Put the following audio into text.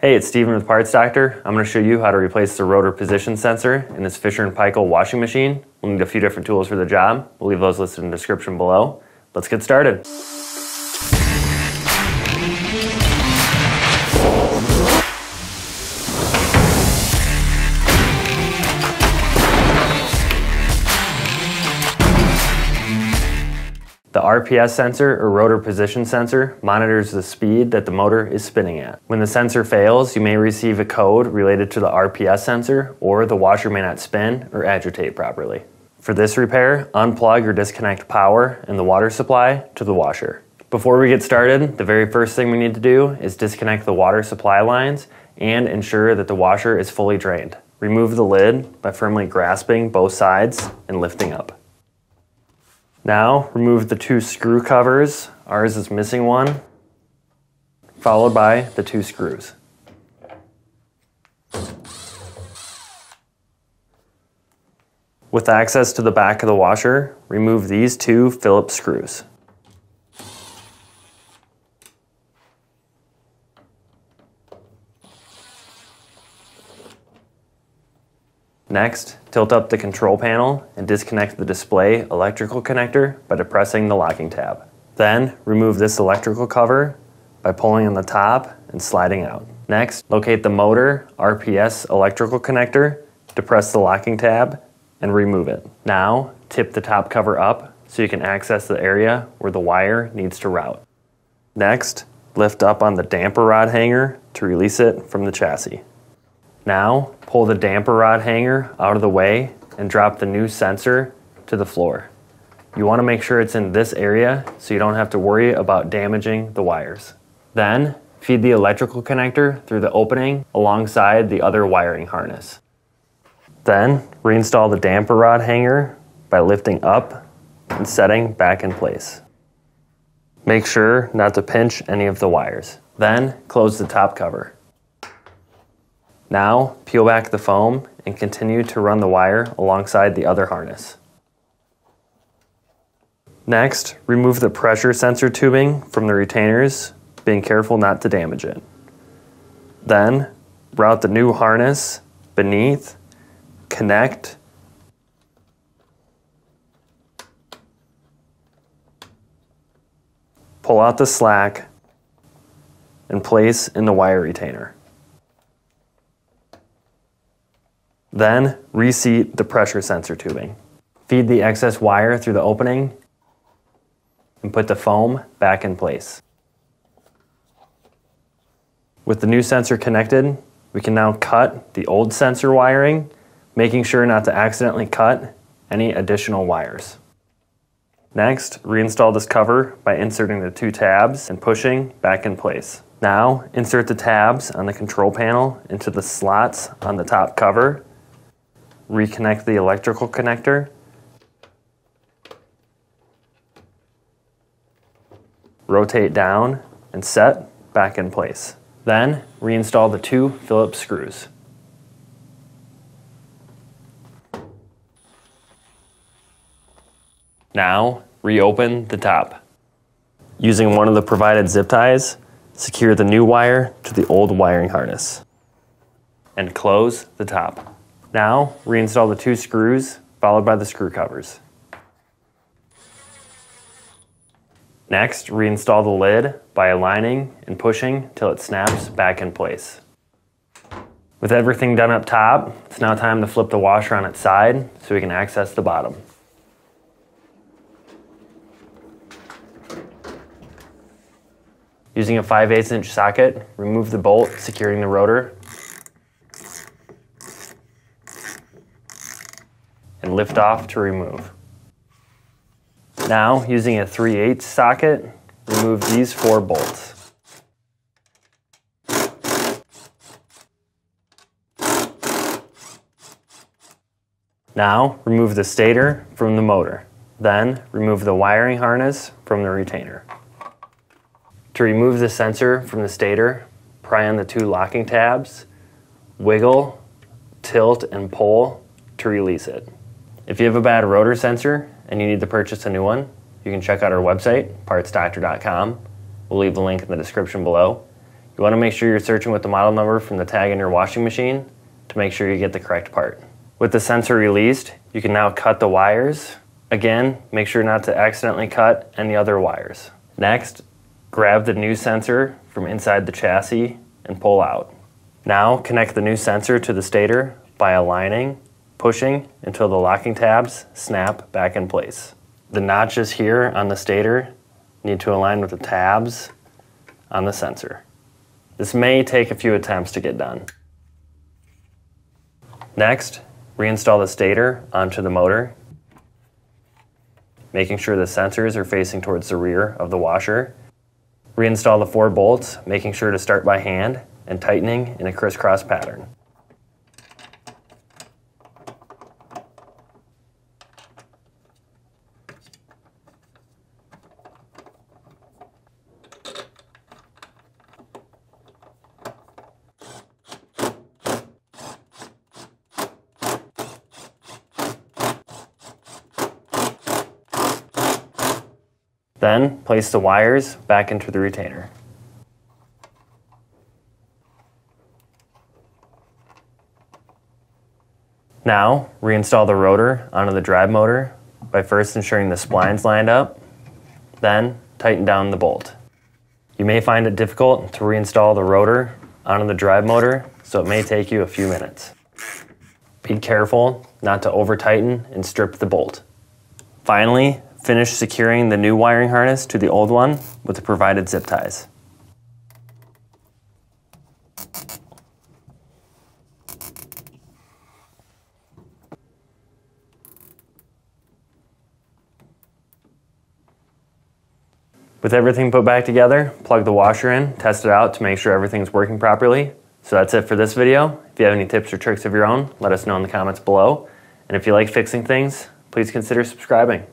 Hey, it's Steven with Parts Doctor. I'm going to show you how to replace the rotor position sensor in this Fisher & Paykel washing machine. We'll need a few different tools for the job. We'll leave those listed in the description below. Let's get started. RPS sensor or rotor position sensor monitors the speed that the motor is spinning at. When the sensor fails, you may receive a code related to the RPS sensor or the washer may not spin or agitate properly. For this repair, unplug or disconnect power and the water supply to the washer. Before we get started, the very first thing we need to do is disconnect the water supply lines and ensure that the washer is fully drained. Remove the lid by firmly grasping both sides and lifting up. Now remove the two screw covers. Ours is missing one, followed by the two screws. With access to the back of the washer, remove these two Phillips screws. Next, tilt up the control panel and disconnect the display electrical connector by depressing the locking tab. Then, remove this electrical cover by pulling on the top and sliding out. Next, locate the motor RPS electrical connector, depress the locking tab, and remove it. Now, tip the top cover up so you can access the area where the wire needs to route. Next, lift up on the damper rod hanger to release it from the chassis. Now, pull the damper rod hanger out of the way and drop the new sensor to the floor. You want to make sure it's in this area so you don't have to worry about damaging the wires. Then, feed the electrical connector through the opening alongside the other wiring harness. Then, reinstall the damper rod hanger by lifting up and setting back in place. Make sure not to pinch any of the wires. Then, close the top cover. Now, peel back the foam and continue to run the wire alongside the other harness. Next, remove the pressure sensor tubing from the retainers, being careful not to damage it. Then, route the new harness beneath, connect, pull out the slack, and place in the wire retainer. Then reseat the pressure sensor tubing. Feed the excess wire through the opening and put the foam back in place. With the new sensor connected, we can now cut the old sensor wiring, making sure not to accidentally cut any additional wires. Next, reinstall this cover by inserting the two tabs and pushing back in place. Now, insert the tabs on the control panel into the slots on the top cover reconnect the electrical connector, rotate down, and set back in place. Then reinstall the two Phillips screws. Now reopen the top. Using one of the provided zip ties, secure the new wire to the old wiring harness and close the top. Now, reinstall the two screws, followed by the screw covers. Next, reinstall the lid by aligning and pushing till it snaps back in place. With everything done up top, it's now time to flip the washer on its side so we can access the bottom. Using a 5 8 inch socket, remove the bolt securing the rotor lift off to remove. Now, using a 3 8 socket, remove these four bolts. Now, remove the stator from the motor. Then, remove the wiring harness from the retainer. To remove the sensor from the stator, pry on the two locking tabs, wiggle, tilt, and pull to release it. If you have a bad rotor sensor and you need to purchase a new one, you can check out our website, partsdoctor.com. We'll leave the link in the description below. You want to make sure you're searching with the model number from the tag in your washing machine to make sure you get the correct part. With the sensor released, you can now cut the wires. Again, make sure not to accidentally cut any other wires. Next, grab the new sensor from inside the chassis and pull out. Now connect the new sensor to the stator by aligning, pushing until the locking tabs snap back in place. The notches here on the stator need to align with the tabs on the sensor. This may take a few attempts to get done. Next, reinstall the stator onto the motor, making sure the sensors are facing towards the rear of the washer. Reinstall the four bolts, making sure to start by hand and tightening in a crisscross pattern. Then place the wires back into the retainer. Now, reinstall the rotor onto the drive motor by first ensuring the splines lined up, then tighten down the bolt. You may find it difficult to reinstall the rotor onto the drive motor, so it may take you a few minutes. Be careful not to over tighten and strip the bolt. Finally, finish securing the new wiring harness to the old one with the provided zip ties. With everything put back together, plug the washer in, test it out to make sure everything's working properly. So that's it for this video. If you have any tips or tricks of your own, let us know in the comments below. And if you like fixing things, please consider subscribing.